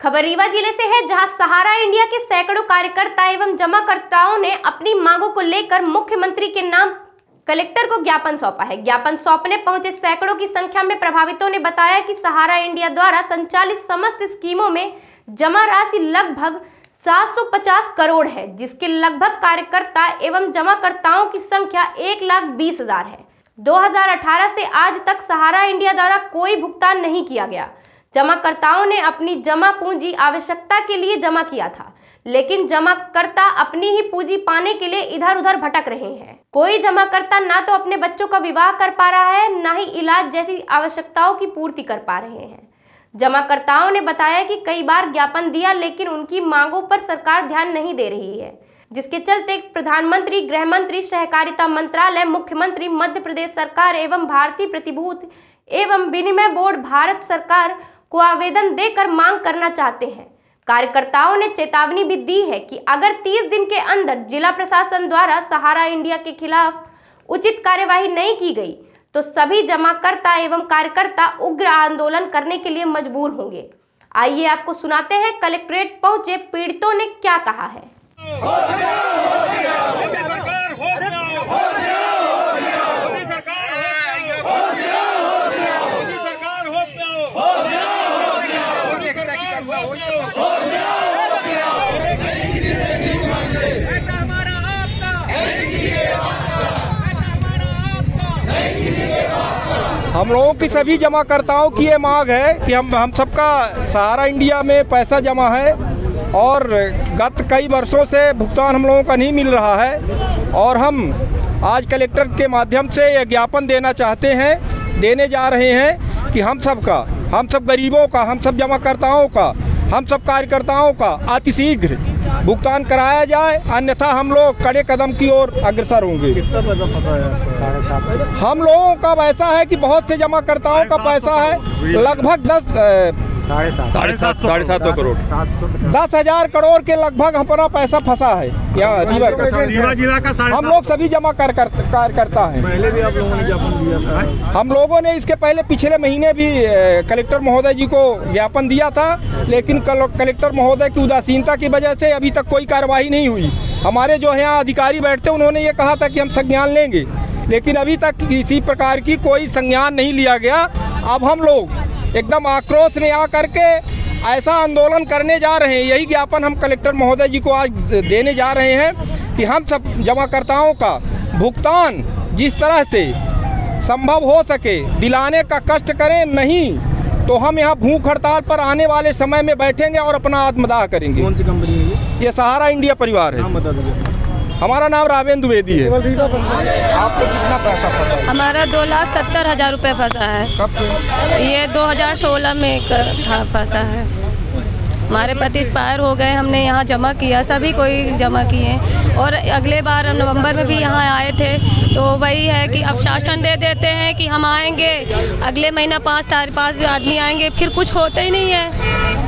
खबर रीवा ज़िले से है, जहाँ सहारा इंडिया के सैकड़ों कार्यकर्ता एवं जमाकर्ताओं ने अपनी मांगों को लेकर मुख्यमंत्री के नाम कलेक्टर को ज्ञापन सौंपा है। ज्ञापन सौंपने पहुँचे सैकड़ों की संख्या में प्रभावितों ने बताया कि सहारा इंडिया द्वारा संचालित समस्त स्कीमों में जमा राशि लगभग 750 करोड़ है, जिसके लगभग कार्यकर्ता एवं जमाकर्ताओं की संख्या एक लाख बीस हज़ार है। 2018 से आज तक सहारा इंडिया द्वारा कोई भुगतान नहीं किया गया। जमाकर्ताओं ने अपनी जमा पूंजी आवश्यकता के लिए जमा किया था, लेकिन जमाकर्ता अपनी ही पूंजी पाने के लिए इधर उधर भटक रहे हैं। कोई जमाकर्ता ना तो अपने बच्चों का विवाह कर पा रहा है, ना ही इलाज जैसी आवश्यकताओं की पूर्ति कर पा रहे हैं। जमाकर्ताओं ने बताया कि कई बार ज्ञापन दिया, लेकिन उनकी मांगों पर सरकार ध्यान नहीं दे रही है, जिसके चलते प्रधानमंत्री गृह मंत्री सहकारिता मंत्रालय, मुख्यमंत्री, मध्य प्रदेश सरकार एवं भारतीय प्रतिभूत एवं विनिमय बोर्ड, भारत सरकार को आवेदन देकर मांग करना चाहते हैं। कार्यकर्ताओं ने चेतावनी भी दी है कि अगर 30 दिन के अंदर जिला प्रशासन द्वारा सहारा इंडिया के खिलाफ उचित कार्यवाही नहीं की गई तो सभी जमाकर्ता एवं कार्यकर्ता उग्र आंदोलन करने के लिए मजबूर होंगे। आइए आपको सुनाते हैं कलेक्ट्रेट पहुँचे पीड़ितों ने क्या कहा है। हम लोगों की सभी जमाकर्ताओं की ये मांग है कि हम हम सबका सहारा इंडिया में पैसा जमा है और गत कई वर्षों से भुगतान हम लोगों का नहीं मिल रहा है और हम आज कलेक्टर के माध्यम से ये ज्ञापन देना चाहते हैं, देने जा रहे हैं कि हम सब का हम सब गरीबों का, हम सब जमाकर्ताओं का हम सब कार्यकर्ताओं का अतिशीघ्र भुगतान कराया जाए अन्यथा हम लोग कड़े कदम की ओर अग्रसर होंगे। कितना पैसा फंसा है हम लोगों का ऐसा है कि बहुत से जमाकर्ताओं का पैसा है। लगभग दस साढ़े सात साढ़े सात सौ करोड़। दस हज़ार करोड़ के लगभग अपना पैसा फंसा है। यहाँ रीवा का जिला का हम लोग सभी जमा कर कार्यकर्ता हैं। पहले भी आप लोगों ने ज्ञापन दिया था। हम लोगों ने इसके पहले पिछले महीने भी कलेक्टर महोदय जी को ज्ञापन दिया था लेकिन कलेक्टर महोदय की उदासीनता की वजह से अभी तक कोई कार्रवाई नहीं हुई। हमारे जो यहाँ अधिकारी बैठते उन्होंने ये कहा था कि हम संज्ञान लेंगे। लेकिन अभी तक किसी प्रकार की कोई संज्ञान नहीं लिया गया। अब हम लोग एकदम आक्रोश में आ करके ऐसा आंदोलन करने जा रहे हैं। यही ज्ञापन हम कलेक्टर महोदय जी को आज देने जा रहे हैं कि हम सब जमाकर्ताओं का भुगतान जिस तरह से संभव हो सके दिलाने का कष्ट करें नहीं तो हम यहाँ भूख हड़ताल पर आने वाले समय में बैठेंगे और अपना आत्मदाह करेंगे। कौन सी कंपनी है ये? सहारा इंडिया परिवार है। बता दीजिए। हमारा नाम रावेंद्र द्विवेदी है। आपको कितना पैसा फंसा? है हमारा दो लाख सत्तर हज़ार रुपये फंसा है। कब से? ये 2016 में एक था फंसा है। हमारे पति एक्सपायर हो गए हमने यहाँ जमा किया सभी कोई जमा किए। और अगले बार हम नवंबर में भी यहाँ आए थे तो वही है कि अब शासन दे देते हैं कि हम आएँगे। अगले महीना पाँच तारीख पाँच आदमी आएँगे फिर कुछ होता ही नहीं है।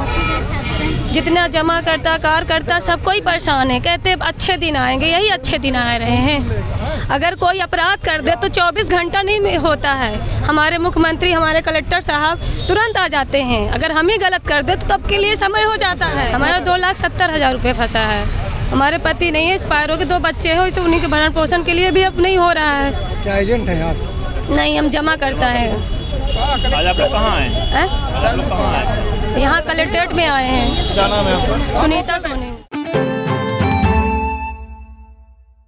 जितना जमा करता कार करता सब कोई परेशान है। कहते अच्छे दिन आएँगे यही अच्छे दिन आ रहे हैं। अगर कोई अपराध कर दे तो 24 घंटा नहीं होता है। हमारे मुख्यमंत्री हमारे कलेक्टर साहब तुरंत आ जाते हैं। अगर हम ही गलत कर दे तो तब के लिए समय हो जाता है। हमारा दो लाख सत्तर हज़ार रुपये फंसा है। हमारे पति नहीं है एक्सपायर हो के दो बच्चे हो इसे उन्हीं के भरण पोषण के लिए भी अब नहीं हो रहा है। क्या एजेंट है आप? नहीं हम जमा करता है। आज आप कहाँ हैं? यहाँ कलेक्ट्रेट में आए हैं। क्या नाम है आपका? सुनीता सोनी।